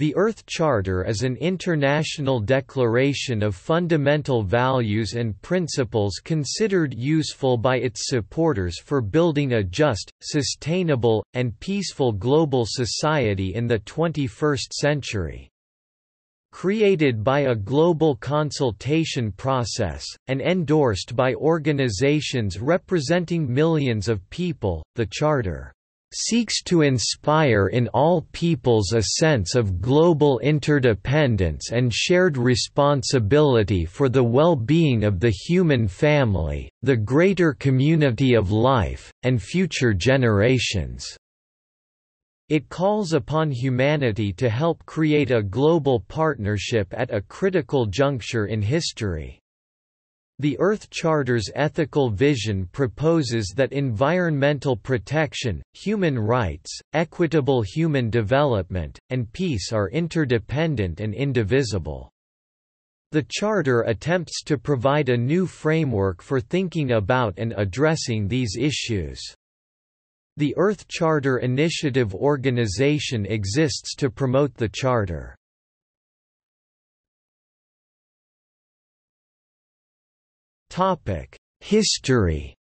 The Earth Charter is an international declaration of fundamental values and principles considered useful by its supporters for building a just, sustainable, and peaceful global society in the 21st century. Created by a global consultation process, and endorsed by organizations representing millions of people, the Charter seeks to inspire in all peoples a sense of global interdependence and shared responsibility for the well-being of the human family, the greater community of life, and future generations. It calls upon humanity to help create a global partnership at a critical juncture in history. The Earth Charter's ethical vision proposes that environmental protection, human rights, equitable human development, and peace are interdependent and indivisible. The Charter attempts to provide a new framework for thinking about and addressing these issues. The Earth Charter Initiative organization exists to promote the Charter. History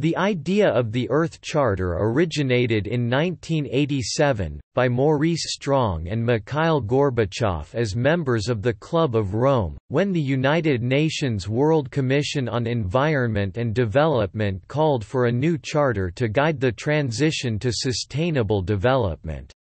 The idea of the Earth Charter originated in 1987, by Maurice Strong and Mikhail Gorbachev as members of the Club of Rome, when the United Nations World Commission on Environment and Development called for a new charter to guide the transition to sustainable development.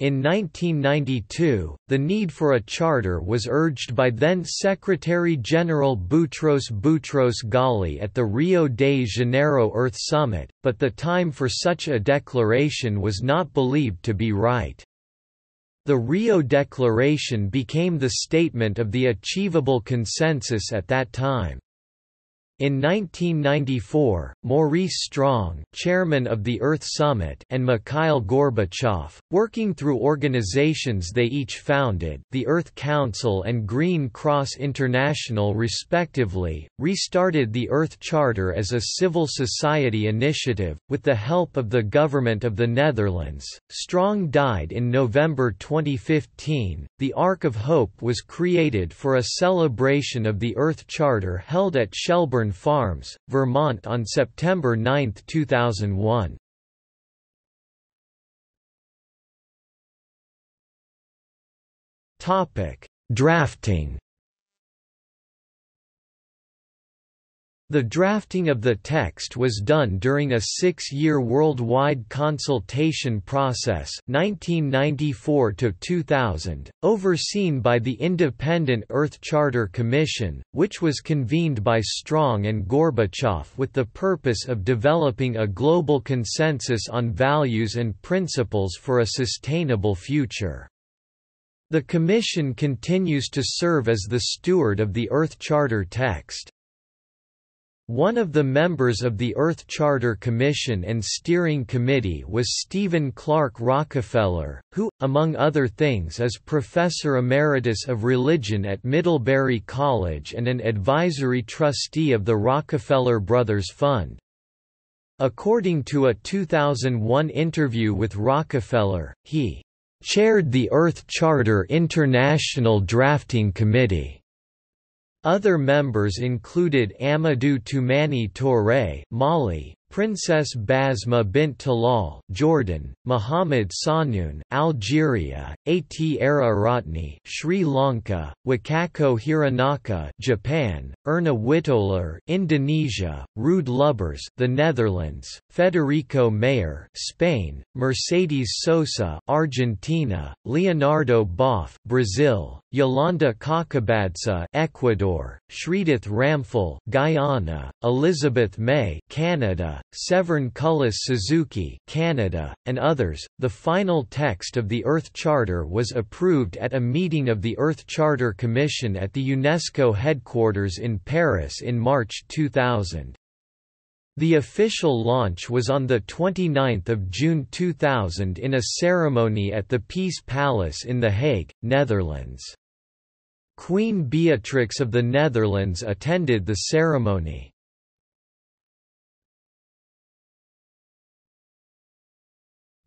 In 1992, the need for a charter was urged by then Secretary-General Boutros Boutros Ghali at the Rio de Janeiro Earth Summit, but the time for such a declaration was not believed to be right. The Rio Declaration became the statement of the achievable consensus at that time. In 1994, Maurice Strong, chairman of the Earth Summit, and Mikhail Gorbachev, working through organizations they each founded, the Earth Council and Green Cross International respectively, restarted the Earth Charter as a civil society initiative with the help of the government of the Netherlands. Strong died in November 2015. The Ark of Hope was created for a celebration of the Earth Charter held at Shelburne Farms, Vermont on September 9, 2001. Topic: Drafting The drafting of the text was done during a six-year worldwide consultation process 1994 overseen by the Independent Earth Charter Commission, which was convened by Strong and Gorbachev with the purpose of developing a global consensus on values and principles for a sustainable future. The Commission continues to serve as the steward of the Earth Charter text. One of the members of the Earth Charter Commission and Steering Committee was Steven Clark Rockefeller, who, among other things is Professor Emeritus of Religion at Middlebury College and an advisory trustee of the Rockefeller Brothers Fund. According to a 2001 interview with Rockefeller, he chaired the Earth Charter International Drafting Committee other members included Amadou Toumani Touré, Mali, Princess Basma bint Talal, Jordan, Muhammad Sahnoun, Algeria, A.T. Ariyaratne, Sri Lanka, Wakako Hiranaka, Japan, Erna Witoelar, Indonesia, Ruud Lubbers, the Netherlands, Federico Mayor, Spain, Mercedes Sosa, Argentina, Leonardo Boff, Brazil, Yolanda Kakabadse, Ecuador, Shridath Ramphal, Guyana, Elizabeth May, Canada, Severn Cullis Suzuki, Canada, and others. The final text of the Earth Charter was approved at a meeting of the Earth Charter Commission at the UNESCO headquarters in Paris in March 2000. The official launch was on 29 June 2000 in a ceremony at the Peace Palace in The Hague, Netherlands. Queen Beatrix of the Netherlands attended the ceremony.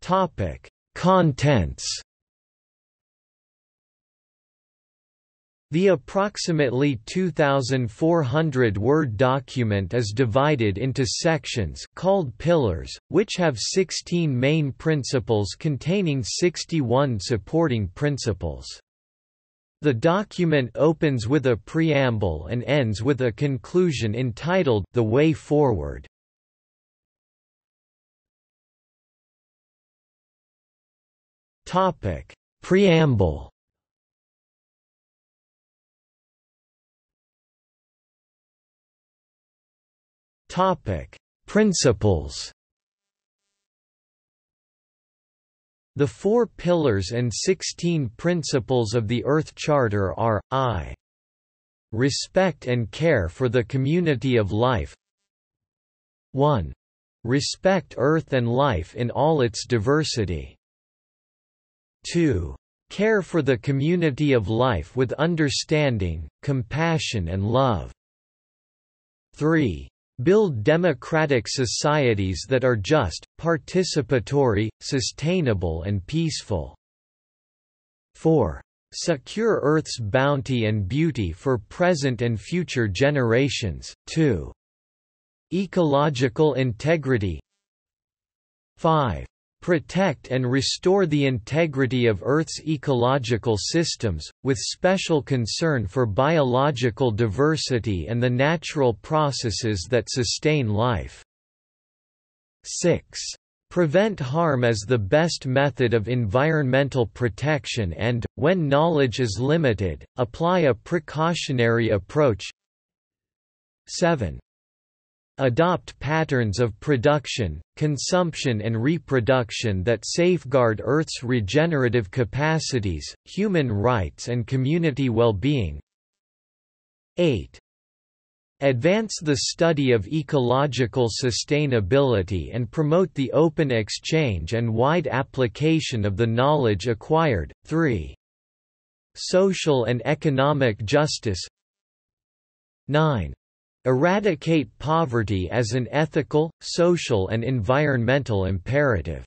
Topic: Contents The approximately 2,400 word document is divided into sections called pillars, which have 16 main principles containing 61 supporting principles. The document opens with a preamble and ends with a conclusion entitled The Way Forward. Preamble Topic: Principles. The four pillars and sixteen principles of the Earth Charter are, I. Respect and care for the community of life 1. Respect Earth and life in all its diversity 2. Care for the community of life with understanding, compassion and love 3. Build democratic societies that are just, participatory, sustainable and peaceful. 4. Secure Earth's bounty and beauty for present and future generations. 2. Ecological integrity 5 protect and restore the integrity of Earth's ecological systems, with special concern for biological diversity and the natural processes that sustain life. 6. Prevent harm as the best method of environmental protection and, when knowledge is limited, apply a precautionary approach 7. Adopt patterns of production, consumption and reproduction that safeguard Earth's regenerative capacities, human rights and community well-being. 8. Advance the study of ecological sustainability and promote the open exchange and wide application of the knowledge acquired. 3. Social and economic justice 9. Eradicate poverty as an ethical, social and environmental imperative.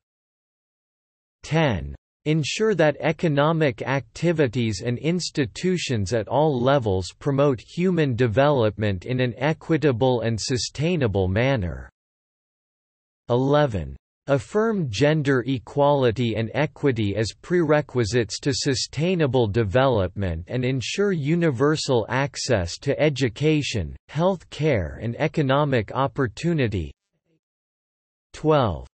10. Ensure that economic activities and institutions at all levels promote human development in an equitable and sustainable manner. 11. Affirm gender equality and equity as prerequisites to sustainable development and ensure universal access to education, health care and economic opportunity 12.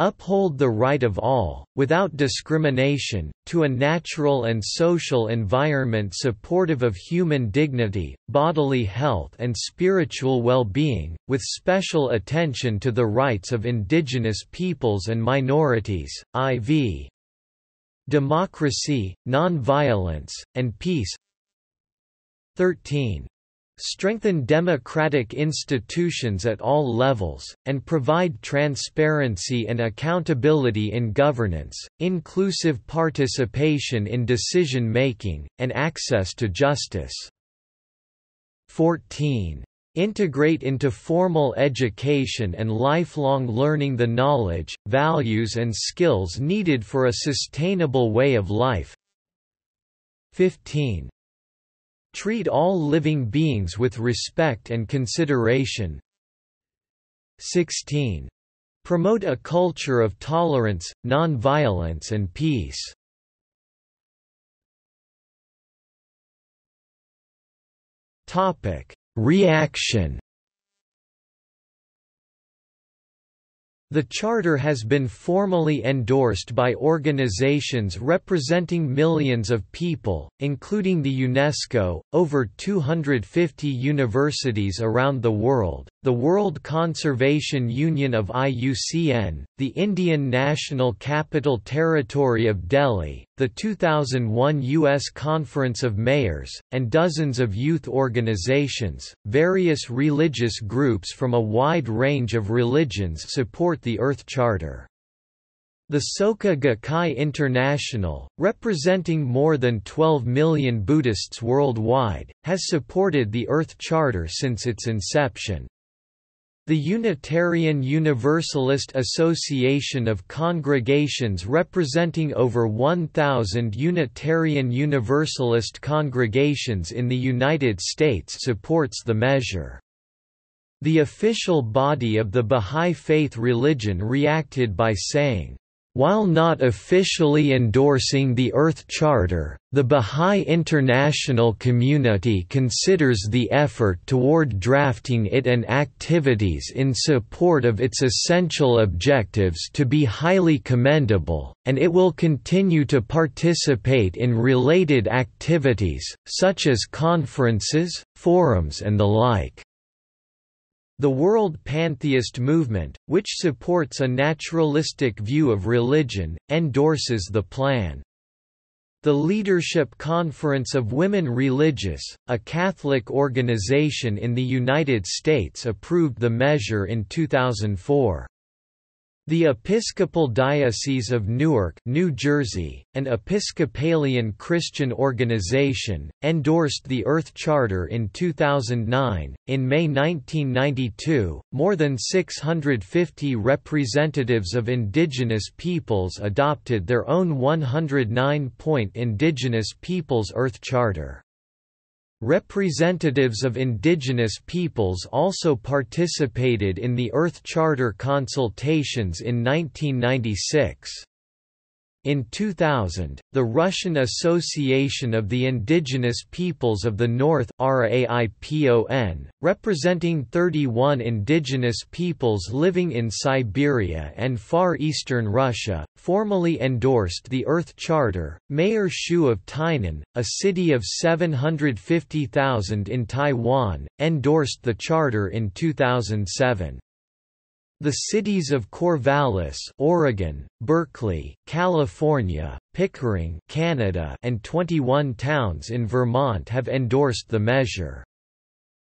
Uphold the right of all, without discrimination, to a natural and social environment supportive of human dignity, bodily health and spiritual well-being, with special attention to the rights of indigenous peoples and minorities, IV. Democracy, non-violence, and peace 13 strengthen democratic institutions at all levels, and provide transparency and accountability in governance, inclusive participation in decision-making, and access to justice. 14. Integrate into formal education and lifelong learning the knowledge, values and skills needed for a sustainable way of life. 15 Treat all living beings with respect and consideration. 16. Promote a culture of tolerance, non-violence and peace. Topic: Reaction The Charter has been formally endorsed by organizations representing millions of people, including the UNESCO, over 250 universities around the world, the World Conservation Union of IUCN, the Indian National Capital Territory of Delhi, the 2001 U.S. Conference of Mayors, and dozens of youth organizations. Various religious groups from a wide range of religions support the Earth Charter. The Soka Gakkai International, representing more than 12 million Buddhists worldwide, has supported the Earth Charter since its inception. The Unitarian Universalist Association of congregations representing over 1,000 Unitarian Universalist congregations in the United States supports the measure. The official body of the Bahá'í Faith religion reacted by saying, while not officially endorsing the Earth Charter, the Bahá'í international community considers the effort toward drafting it and activities in support of its essential objectives to be highly commendable, and it will continue to participate in related activities, such as conferences, forums and the like. The World Pantheist movement, which supports a naturalistic view of religion, endorses the plan. The Leadership Conference of Women Religious, a Catholic organization in the United States approved the measure in 2004. The Episcopal Diocese of Newark, New Jersey, an Episcopalian Christian organization, endorsed the Earth Charter in 2009. In May 1992, more than 650 representatives of indigenous peoples adopted their own 109-point Indigenous Peoples Earth Charter. Representatives of indigenous peoples also participated in the Earth Charter consultations in 1996. In 2000, the Russian Association of the Indigenous Peoples of the North RAIPON, representing 31 indigenous peoples living in Siberia and Far Eastern Russia, formally endorsed the Earth Charter. Mayor Hsu of Tainan, a city of 750,000 in Taiwan, endorsed the charter in 2007. The cities of Corvallis, Oregon, Berkeley, California, Pickering, Canada, and 21 towns in Vermont have endorsed the measure.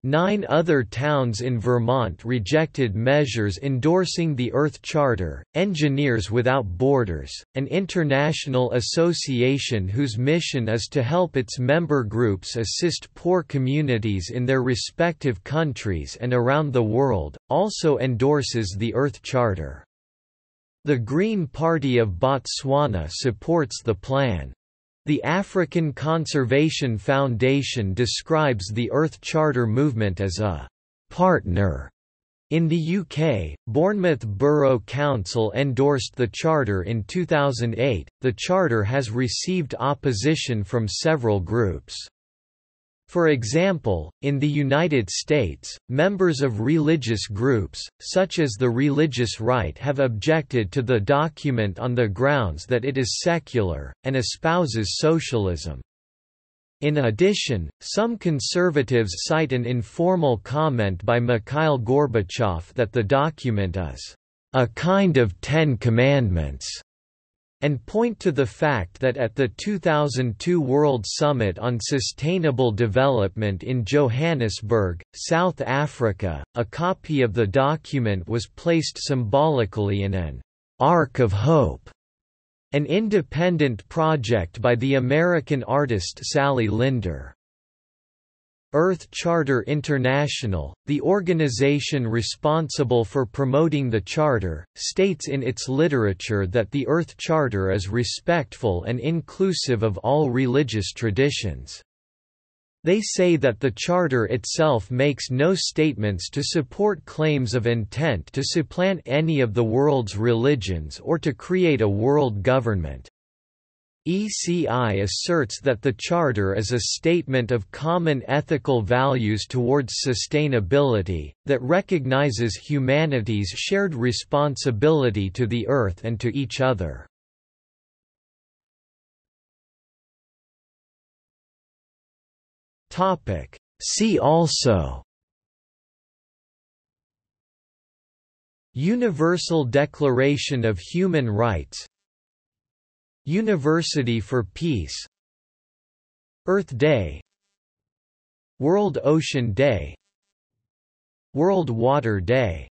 Nine other towns in Vermont rejected measures endorsing the Earth Charter. Engineers Without Borders, an international association whose mission is to help its member groups assist poor communities in their respective countries and around the world, also endorses the Earth Charter. The Green Party of Botswana supports the plan. The African Conservation Foundation describes the Earth Charter movement as a partner in the UK, Bournemouth Borough Council endorsed the charter in 2008. The charter has received opposition from several groups. For example, in the United States, members of religious groups, such as the Religious Right have objected to the document on the grounds that it is secular, and espouses socialism. In addition, some conservatives cite an informal comment by Mikhail Gorbachev that the document is a kind of Ten Commandments and point to the fact that at the 2002 World Summit on Sustainable Development in Johannesburg, South Africa, a copy of the document was placed symbolically in an Ark of Hope, an independent project by the American artist Sally Linder. Earth Charter International, the organization responsible for promoting the Charter, states in its literature that the Earth Charter is respectful and inclusive of all religious traditions. They say that the Charter itself makes no statements to support claims of intent to supplant any of the world's religions or to create a world government. ECI asserts that the Charter is a statement of common ethical values towards sustainability, that recognizes humanity's shared responsibility to the Earth and to each other. See also Universal Declaration of Human Rights University for Peace Earth Day World Ocean Day World Water Day